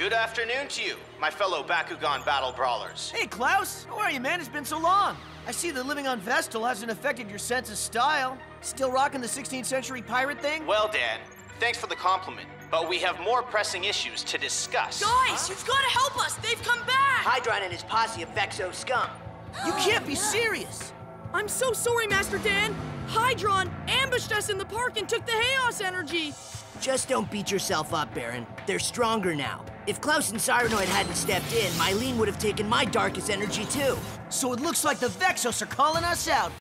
Good afternoon to you, my fellow Bakugan battle brawlers. Hey, Klaus. How are you, man? It's been so long. I see that living on Vestal hasn't affected your sense of style. Still rocking the 16th century pirate thing? Well, Dan, thanks for the compliment, but we have more pressing issues to discuss. Guys, you've got to help us. They've come back. Hydron and his posse of Vexo scum. You can't be serious. I'm so sorry, Master Dan. Hydron ambushed us in the park and took the Haos energy. Just don't beat yourself up, Baron. They're stronger now. If Klaus and Sirenoid hadn't stepped in, Mylene would have taken my Darkus energy too. So it looks like the Vexos are calling us out.